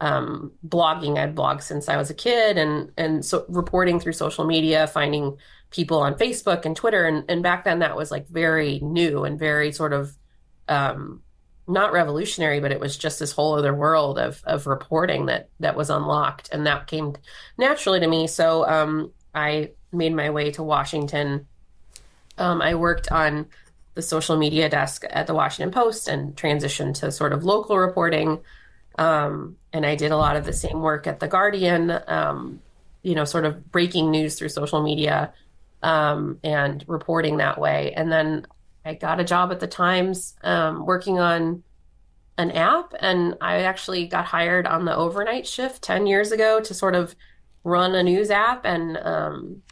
um, blogging. I'd blogged since I was a kid, and and so reporting through social media, finding people on Facebook and Twitter, and and back then that was like very new and very sort of um, not revolutionary, but it was just this whole other world of of reporting that that was unlocked, and that came naturally to me. So um, I made my way to Washington. Um, I worked on the social media desk at the Washington Post and transitioned to sort of local reporting. Um, and I did a lot of the same work at The Guardian, um, you know, sort of breaking news through social media. um, and reporting that way. And then I got a job at the Times um, working on an app, and I actually got hired on the overnight shift 10 years ago to sort of run a news app. And um,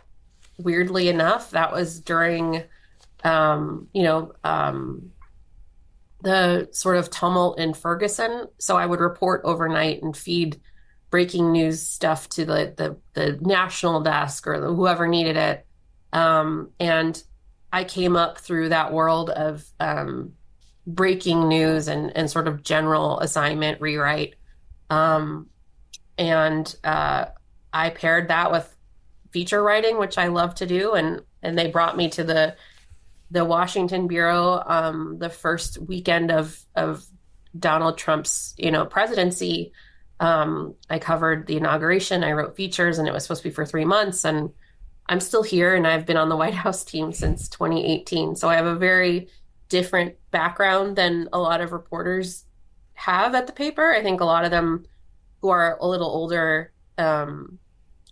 weirdly enough, that was during, um, you know, the sort of tumult in Ferguson. So I would report overnight and feed breaking news stuff to the the, the national desk or the, whoever needed it. Um, and I came up through that world of um, breaking news and, and sort of general assignment rewrite. Um, and uh, I paired that with feature writing, which I love to do. And, and they brought me to the the Washington bureau um, the first weekend of of Donald Trump's you know presidency. Um, I covered the inauguration. I wrote features, and it was supposed to be for three months. And I'm still here, and I've been on the White House team since 2018. So I have a very different background than a lot of reporters have at the paper. I think a lot of them who are a little older, um,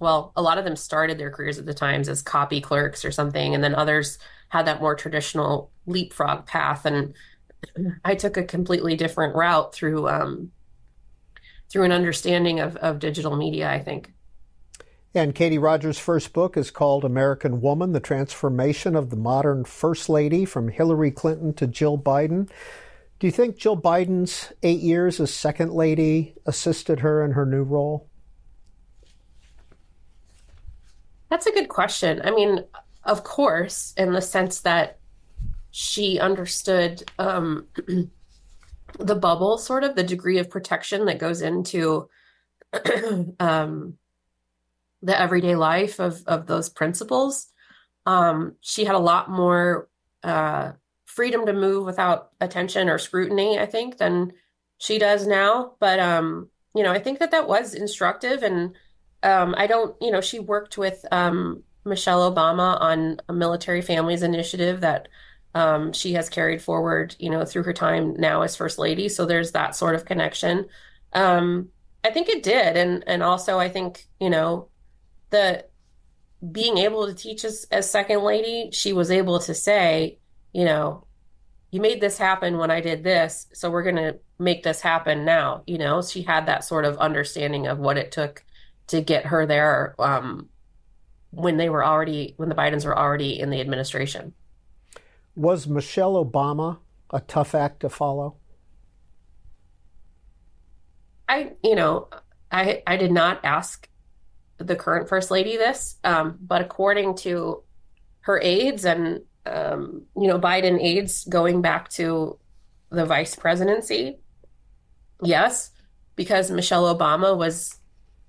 well, a lot of them started their careers at the Times as copy clerks or something, and then others had that more traditional leapfrog path. And I took a completely different route through um, through an understanding of, of digital media, I think. And Katie Rogers' first book is called American Woman The Transformation of the Modern First Lady from Hillary Clinton to Jill Biden. Do you think Jill Biden's eight years as second lady assisted her in her new role? That's a good question. I mean, of course, in the sense that she understood um, the bubble, sort of the degree of protection that goes into um, the everyday life of of those principals. Um, she had a lot more uh, freedom to move without attention or scrutiny, I think, than she does now. But um, you know, I think that that was instructive, and um, I don't, you know, she worked with um, Michelle Obama on a military families initiative that um, she has carried forward, you know, through her time now as first lady. So there's that sort of connection. Um, I think it did, and and also I think you know the being able to teach as, as second lady, she was able to say, you know, you made this happen when I did this, so we're going to make this happen now. You know, she had that sort of understanding of what it took to get her there um, when they were already, when the Bidens were already in the administration. Was Michelle Obama a tough act to follow? I, you know, I I did not ask the current first lady this, um, but according to her aides and um, you know Biden aides going back to the vice presidency, yes, because Michelle Obama was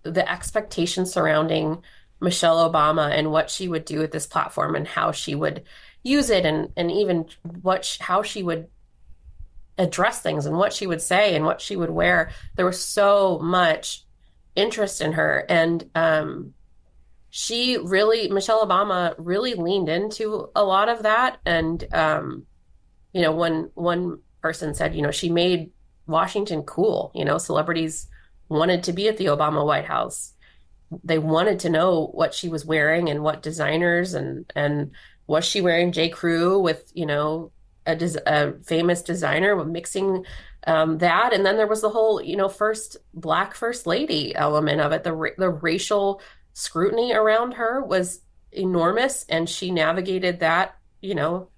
the expectation surrounding Michelle Obama and what she would do with this platform and how she would use it and and even what how she would address things and what she would say and what she would wear. There was so much interest in her. And um, she really, Michelle Obama really leaned into a lot of that. And, um, you know, when one person said, you know, she made Washington cool, you know, celebrities wanted to be at the Obama White House. They wanted to know what she was wearing and what designers and, and was she wearing J. Crew with, you know, a, des- a famous designer mixing um, that, and then there was the whole, you know, first black first lady element of it. The ra- the racial scrutiny around her was enormous, and she navigated that, you know,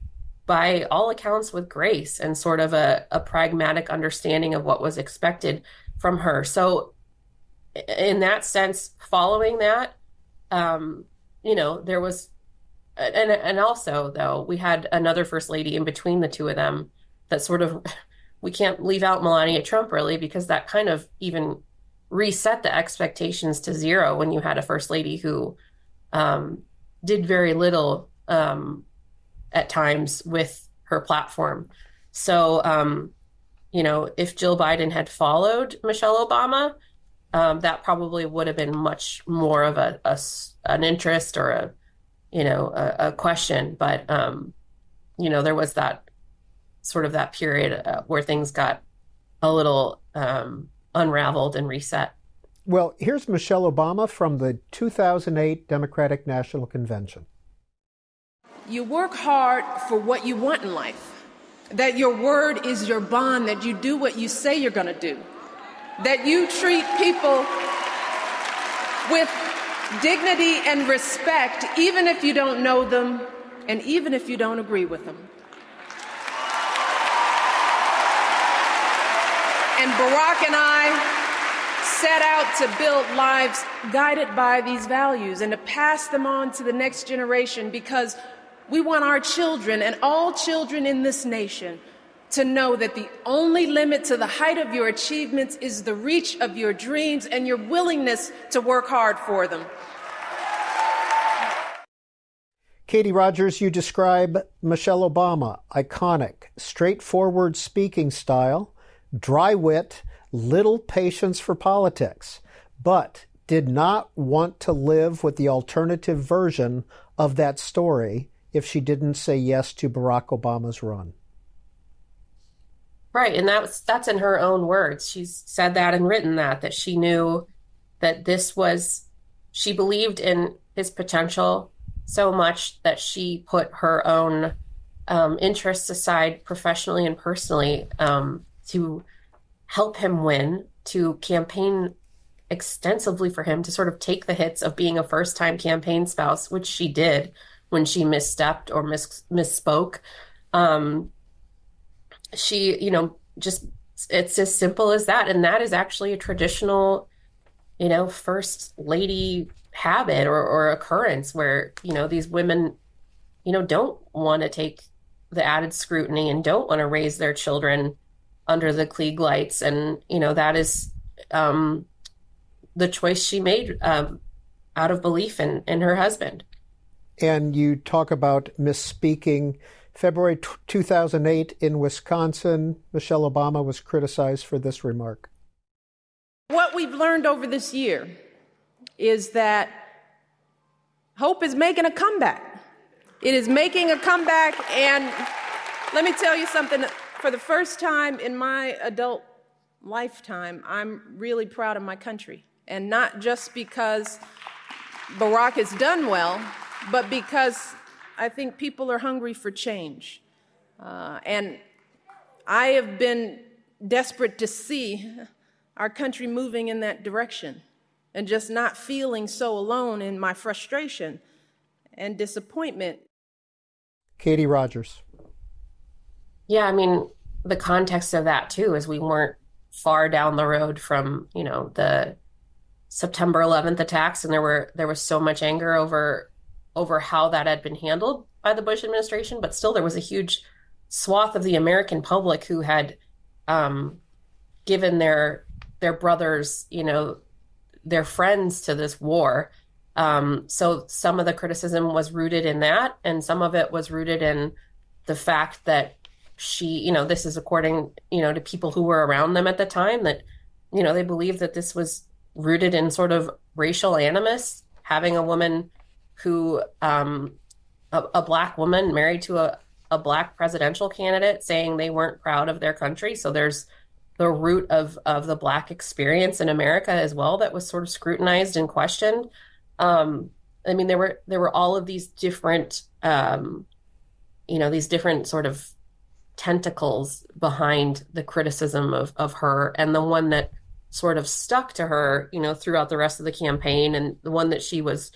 by all accounts with grace and sort of a, a pragmatic understanding of what was expected from her. So, in that sense, following that, um, you know, there was, and and also though we had another first lady in between the two of them that sort of we can't leave out Melania Trump really because that kind of even reset the expectations to zero when you had a first lady who um, did very little um, at times with her platform. So, um, you know, if Jill Biden had followed Michelle Obama, um, that probably would have been much more of a, a an interest or a you know a, a question. But um, you know, there was that sort of that period uh, where things got a little um, unraveled and reset. Well, here's Michelle Obama from the 2008 Democratic National Convention. you work hard for what you want in life, that your word is your bond, that you do what you say you're going to do, that you treat people with dignity and respect, even if you don't know them and even if you don't agree with them. And Barack and I set out to build lives guided by these values and to pass them on to the next generation because we want our children and all children in this nation to know that the only limit to the height of your achievements is the reach of your dreams and your willingness to work hard for them. Katie Rogers, you describe Michelle Obama, iconic, straightforward speaking style, dry wit, little patience for politics, but did not want to live with the alternative version of that story if she didn't say yes to Barack Obama's run. Right, and that's that's in her own words. She's said that and written that that she knew that this was she believed in his potential so much that she put her own um, interests aside professionally and personally um, to help him win, to campaign extensively for him, to sort of take the hits of being a first time campaign spouse, which she did when she misstepped or mis- misspoke. Um, she, you know, just it's as simple as that. And that is actually a traditional, you know, first lady habit or, or occurrence where, you know, these women, you know, don't want to take the added scrutiny and don't want to raise their children under the Klieg lights. And, you know, that is um, the choice she made um, out of belief in, in her husband and you talk about misspeaking. February t- 2008 in Wisconsin, Michelle Obama was criticized for this remark. What we've learned over this year is that hope is making a comeback. It is making a comeback, and let me tell you something. For the first time in my adult lifetime, I'm really proud of my country. And not just because Barack has done well, but because I think people are hungry for change. Uh, and I have been desperate to see our country moving in that direction and just not feeling so alone in my frustration and disappointment. Katie Rogers. Yeah, I mean, the context of that too is we weren't far down the road from, you know, the September 11th attacks and there were there was so much anger over over how that had been handled by the Bush administration, but still there was a huge swath of the American public who had um, given their their brothers, you know, their friends to this war. Um, so some of the criticism was rooted in that, and some of it was rooted in the fact that she, you know, this is according, you know, to people who were around them at the time that, you know, they believed that this was rooted in sort of racial animus, having a woman who um, a, a, black woman married to a, a black presidential candidate saying they weren't proud of their country. So there's the root of of the black experience in America as well that was sort of scrutinized and questioned. Um, I mean, there were there were all of these different, um, you know, these different sort of tentacles behind the criticism of of her, and the one that sort of stuck to her, you know, throughout the rest of the campaign, and the one that she was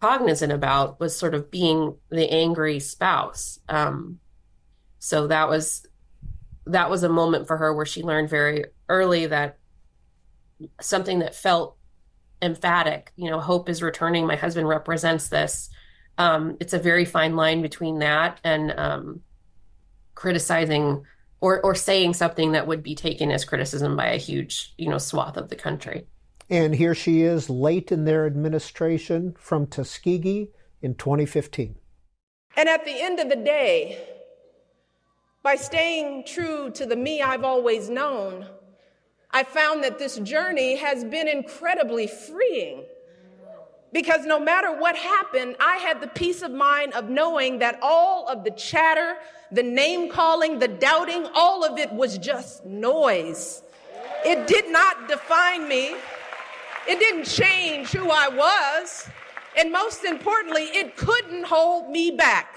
cognizant about was sort of being the angry spouse. Um, so that was that was a moment for her where she learned very early that something that felt emphatic, you know, hope is returning. My husband represents this. Um, it's a very fine line between that and um, criticizing or or saying something that would be taken as criticism by a huge, you know, swath of the country. And here she is late in their administration from Tuskegee in 2015. And at the end of the day, by staying true to the me I've always known, I found that this journey has been incredibly freeing. Because no matter what happened, I had the peace of mind of knowing that all of the chatter, the name calling, the doubting, all of it was just noise. It did not define me. It didn't change who I was. And most importantly, it couldn't hold me back.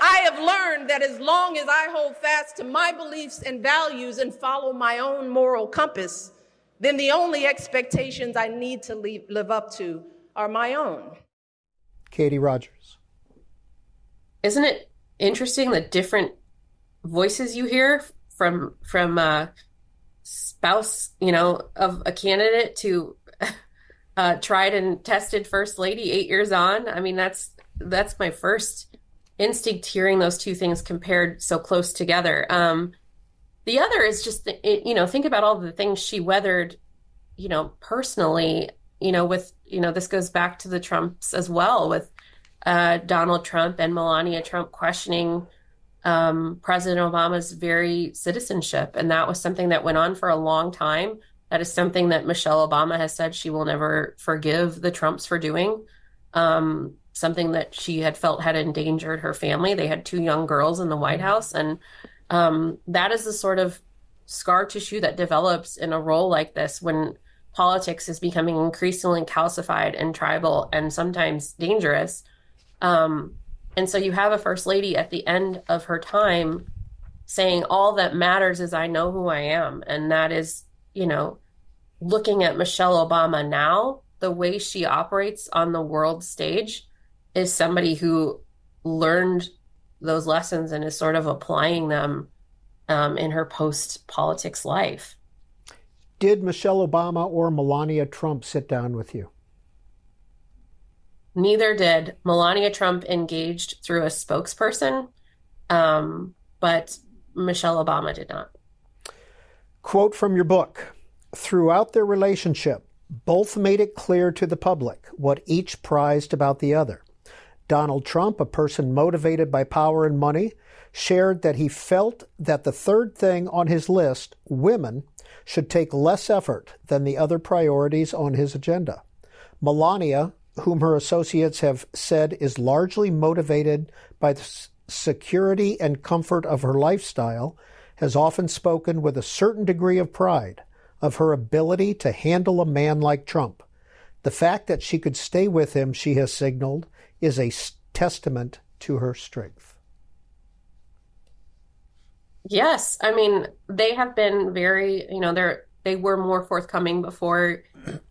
I have learned that as long as I hold fast to my beliefs and values and follow my own moral compass, then the only expectations I need to leave, live up to are my own. Katie Rogers. Isn't it interesting the different voices you hear from from uh, spouse, you know, of a candidate to uh, tried and tested first lady eight years on? I mean, that's that's my first instinct hearing those two things compared so close together. Um, the other is just, it, you know, think about all the things she weathered, you know, personally, you know, with, you know, this goes back to the Trumps as well with uh, Donald Trump and Melania Trump questioning um, President Obama's very citizenship. And that was something that went on for a long time. That is something that Michelle Obama has said she will never forgive the Trumps for doing. Um, something that she had felt had endangered her family. They had two young girls in the White House. And um, that is the sort of scar tissue that develops in a role like this when politics is becoming increasingly calcified and tribal and sometimes dangerous. Um, and so you have a first lady at the end of her time saying, All that matters is I know who I am. And that is, you know, looking at Michelle Obama now, the way she operates on the world stage is somebody who learned those lessons and is sort of applying them um, in her post politics life. Did Michelle Obama or Melania Trump sit down with you? Neither did. Melania Trump engaged through a spokesperson, um, but Michelle Obama did not. Quote from your book Throughout their relationship, both made it clear to the public what each prized about the other. Donald Trump, a person motivated by power and money, shared that he felt that the third thing on his list, women, should take less effort than the other priorities on his agenda. Melania, whom her associates have said is largely motivated by the security and comfort of her lifestyle, has often spoken with a certain degree of pride of her ability to handle a man like Trump. The fact that she could stay with him, she has signaled, is a testament to her strength. Yes, I mean they have been very, you know, they're they were more forthcoming before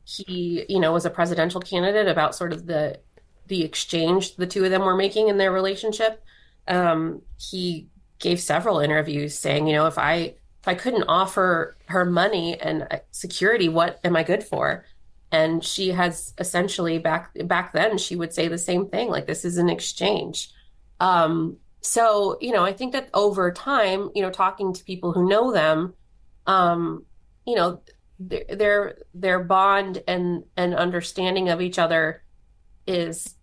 he, you know, was a presidential candidate about sort of the the exchange the two of them were making in their relationship. Um, he gave several interviews saying, you know, if I if I couldn't offer her money and uh, security, what am I good for? and she has essentially back back then she would say the same thing like this is an exchange um, so you know i think that over time you know talking to people who know them um, you know their their bond and and understanding of each other is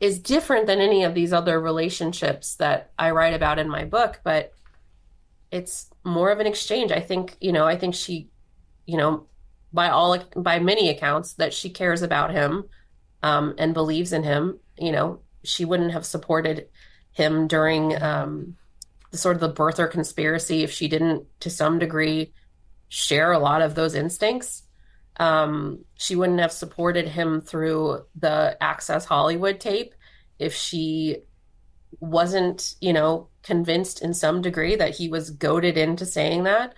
is different than any of these other relationships that I write about in my book but it's more of an exchange i think you know i think she you know by all by many accounts that she cares about him um, and believes in him. You know, she wouldn't have supported him during um, the sort of the birther conspiracy if she didn't, to some degree, share a lot of those instincts. Um, she wouldn't have supported him through the Access Hollywood tape if she wasn't, you know, convinced in some degree that he was goaded into saying that.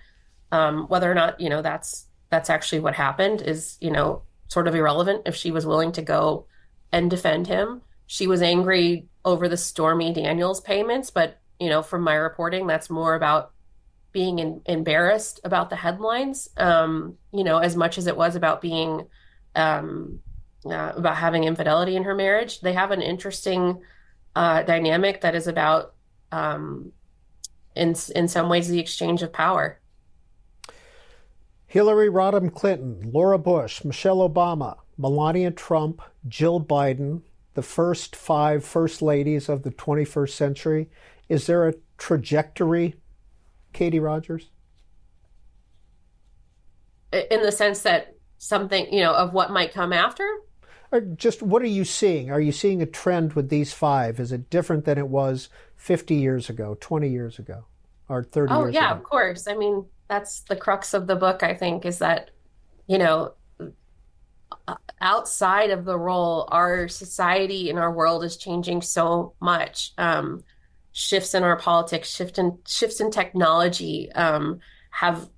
Um, whether or not, you know, that's that's actually what happened is, you know, sort of irrelevant if she was willing to go and defend him. She was angry over the Stormy Daniels payments, but, you know, from my reporting, that's more about being in, embarrassed about the headlines, um, you know, as much as it was about being, um, uh, about having infidelity in her marriage. They have an interesting uh, dynamic that is about, um, in in some ways, the exchange of power. Hillary Rodham Clinton, Laura Bush, Michelle Obama, Melania Trump, Jill Biden, the first five first ladies of the 21st century. Is there a trajectory, Katie Rogers? In the sense that something, you know, of what might come after? Or just what are you seeing? Are you seeing a trend with these five? Is it different than it was 50 years ago, 20 years ago, or 30 oh, yeah, ago? of course. I mean, that's the crux of the book i think is that you know uh, outside of the role, our society and our world is changing so much. Um, shifts in our politics, shift in shifts in technology um, have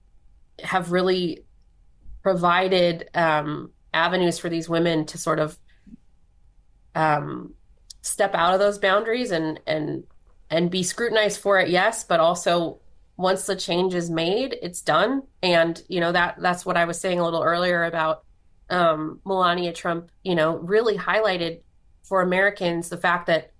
have really provided um, avenues for these women to sort of um, step out of those boundaries and and and be scrutinized for it. Yes, but also once the change is made, it's done. And you know that that's what I was saying a little earlier about um, Melania Trump. You know, really highlighted for Americans the fact that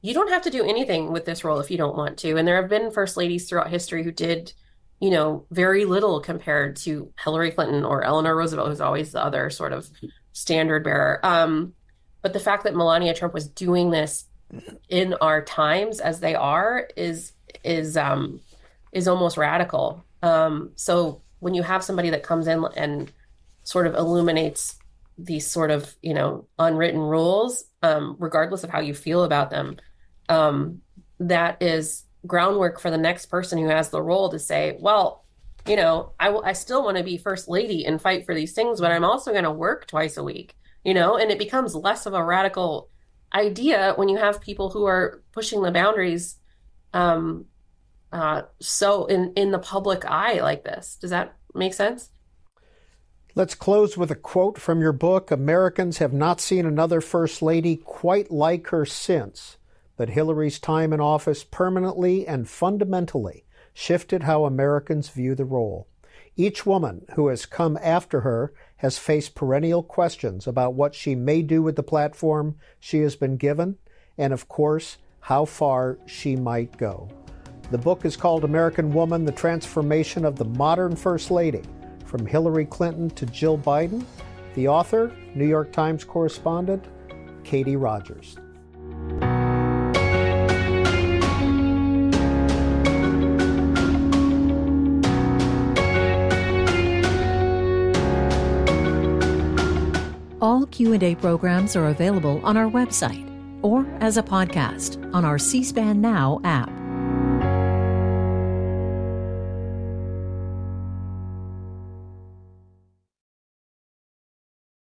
you don't have to do anything with this role if you don't want to. And there have been first ladies throughout history who did, you know, very little compared to Hillary Clinton or Eleanor Roosevelt, who's always the other sort of standard bearer. Um, but the fact that Melania Trump was doing this in our times as they are is is um, is almost radical. Um, so when you have somebody that comes in and sort of illuminates these sort of you know unwritten rules, um, regardless of how you feel about them, um, that is groundwork for the next person who has the role to say, well, you know, I, w- I still want to be first lady and fight for these things, but I'm also going to work twice a week, you know, and it becomes less of a radical idea when you have people who are pushing the boundaries um, uh, so in, in the public eye like this. Does that make sense? Let's close with a quote from your book Americans have not seen another First Lady quite like her since but Hillary's time in office permanently and fundamentally shifted how Americans view the role. Each woman who has come after her has faced perennial questions about what she may do with the platform she has been given, and of course, how far she might go. The book is called American Woman The Transformation of the Modern First Lady From Hillary Clinton to Jill Biden. The author, New York Times correspondent, Katie Rogers. Q&A programs are available on our website or as a podcast on our C-SPAN Now app.